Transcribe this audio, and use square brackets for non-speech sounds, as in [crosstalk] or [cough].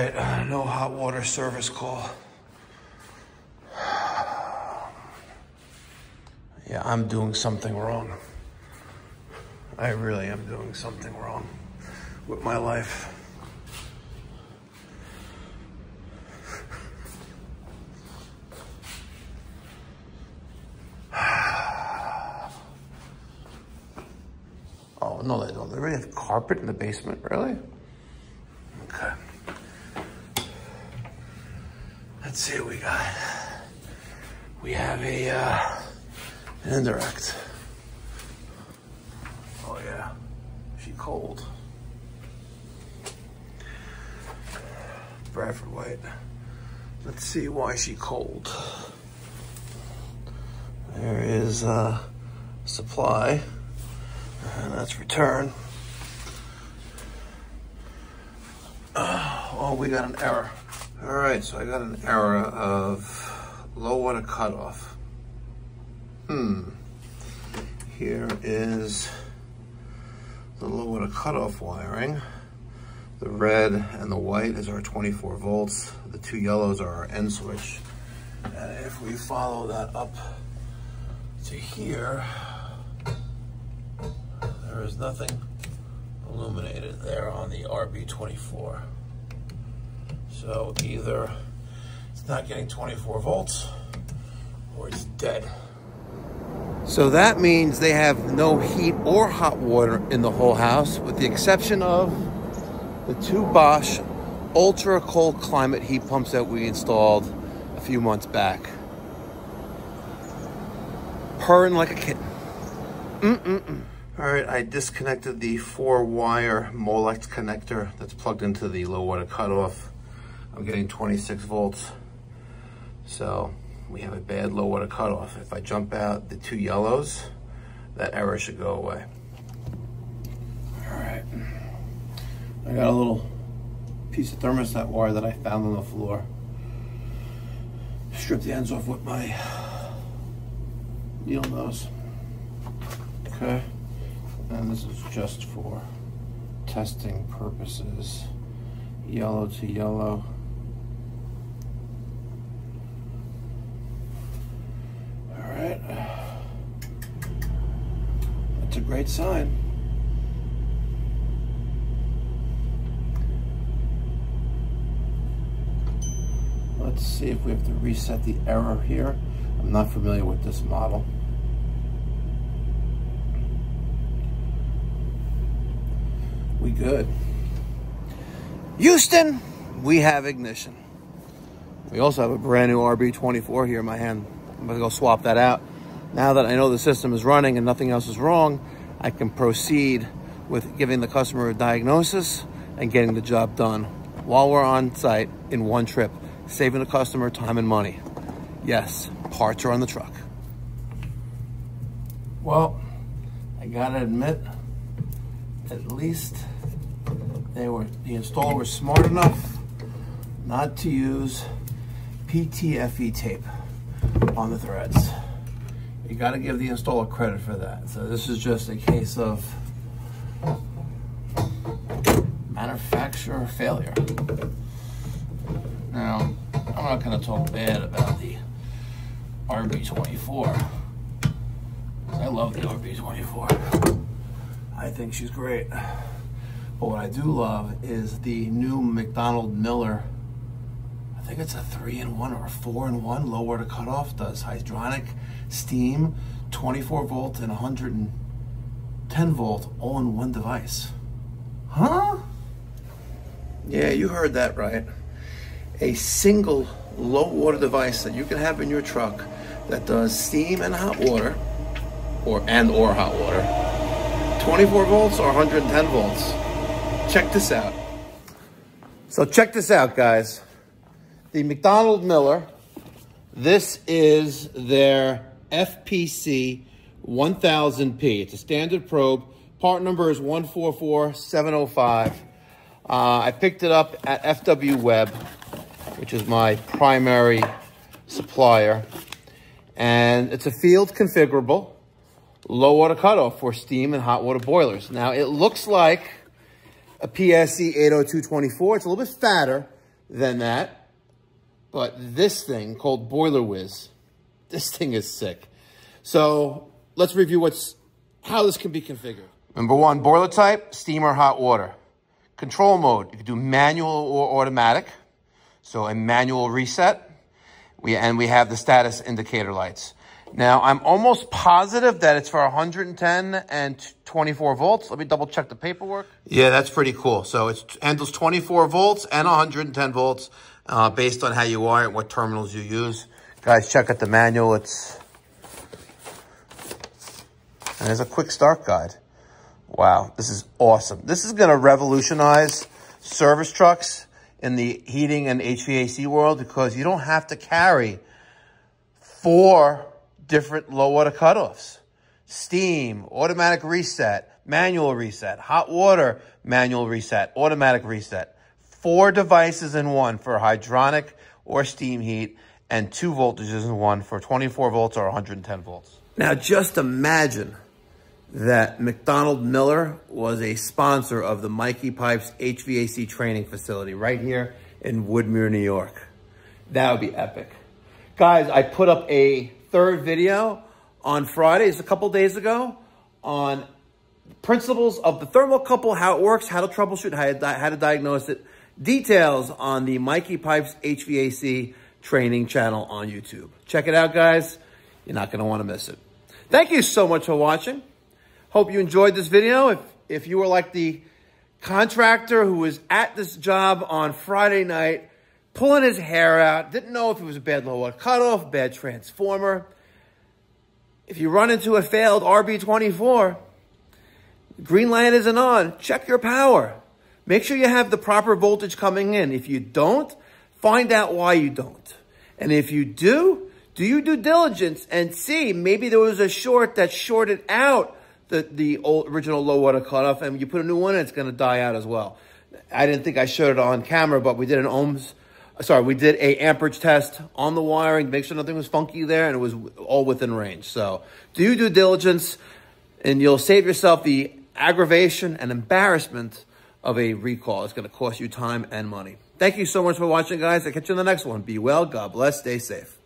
right, uh, no hot water service call. Yeah, I'm doing something wrong. I really am doing something wrong with my life. [sighs] Oh, no, they don't. They really have carpet in the basement, really? Let's see what we got. We have a, uh, an indirect. Oh yeah, she cold. Bradford White. Let's see why she cold. There is uh, supply, and that's return. Oh, we got an error. All right, so I got an error of low water cutoff. Hmm. Here is the low water cutoff wiring. The red and the white is our 24 volts. The two yellows are our end switch. And if we follow that up to here, there is nothing illuminated there on the RB24. So either it's not getting 24 volts or it's dead. So that means they have no heat or hot water in the whole house with the exception of the two Bosch ultra cold climate heat pumps that we installed a few months back. Purring like a kitten. Mm-mm-mm. All right, I disconnected the four wire Molex connector that's plugged into the low water cutoff. I'm getting 26 volts. So we have a bad low water cutoff. If I jump out the two yellows, that error should go away. All right. I got a little piece of thermostat wire that I found on the floor. Strip the ends off with my needle nose. Okay. And this is just for testing purposes. Yellow to yellow. All right. That's a great sign. Let's see if we have to reset the error here. I'm not familiar with this model. We good. Houston, we have ignition. We also have a brand new RB24 here in my hand. I'm gonna go swap that out. Now that I know the system is running and nothing else is wrong, I can proceed with giving the customer a diagnosis and getting the job done while we're on site in one trip, saving the customer time and money. Yes, parts are on the truck. Well, I gotta admit, at least they were the installer was smart enough not to use PTFE tape on the threads. You got to give the installer credit for that. So this is just a case of manufacturer failure. Now, I'm not going to talk bad about the RB24. I love the RB24. I think she's great. But what I do love is the new McDonald Miller. I think it's a three in one or a four in one low water cutoff. Does hydronic, steam, 24 volt and 110 volt all in one device. Huh? Yeah, you heard that right. A single low water device that you can have in your truck that does steam and hot water, or and or hot water, 24 volts or 110 volts. Check this out. So check this out, guys. The McDonald Miller, this is their FPC 1000P. It's a standard probe. Part number is 144705. Uh, I picked it up at FW Webb, which is my primary supplier. And it's a field configurable low water cutoff for steam and hot water boilers. Now, it looks like a PSE 80224. It's a little bit fatter than that. But this thing called Boiler Whiz, this thing is sick. So let's review what's how this can be configured. Number one, boiler type, steam or hot water. Control mode, you can do manual or automatic. So a manual reset. We, and we have the status indicator lights. Now, I'm almost positive that it's for 110 and 24 volts. Let me double check the paperwork. Yeah, that's pretty cool. So it handles 24 volts and 110 volts uh, based on how you are and what terminals you use. Guys, check out the manual. It's and there's a quick start guide. Wow, this is awesome. This is going to revolutionize service trucks in the heating and HVAC world because you don't have to carry four different low water cutoffs. Steam, automatic reset, manual reset, hot water, manual reset, automatic reset. Four devices in one for hydronic or steam heat and two voltages in one for 24 volts or 110 volts. Now just imagine that McDonald Miller was a sponsor of the Mikey Pipes HVAC training facility right here in Woodmere, New York. That would be epic. Guys, I put up a third video on Fridays a couple days ago on principles of the thermocouple, how it works, how to troubleshoot, how to, how to diagnose it, details on the Mikey Pipes HVAC training channel on YouTube. Check it out, guys. You're not going to want to miss it. Thank you so much for watching. Hope you enjoyed this video. If, if you were like the contractor who was at this job on Friday night, pulling his hair out, didn't know if it was a bad low water cutoff, bad transformer. If you run into a failed RB24, green light isn't on, check your power. Make sure you have the proper voltage coming in. If you don't, find out why you don't. And if you do, do your due diligence and see maybe there was a short that shorted out the, the old, original low water cutoff, and you put a new one, it's going to die out as well. I didn't think I showed it on camera, but we did an ohms, sorry, we did a amperage test on the wiring make sure nothing was funky there, and it was all within range. So do due diligence, and you'll save yourself the aggravation and embarrassment of a recall. It's going to cost you time and money. Thank you so much for watching, guys. I'll catch you in the next one. Be well, God bless, stay safe.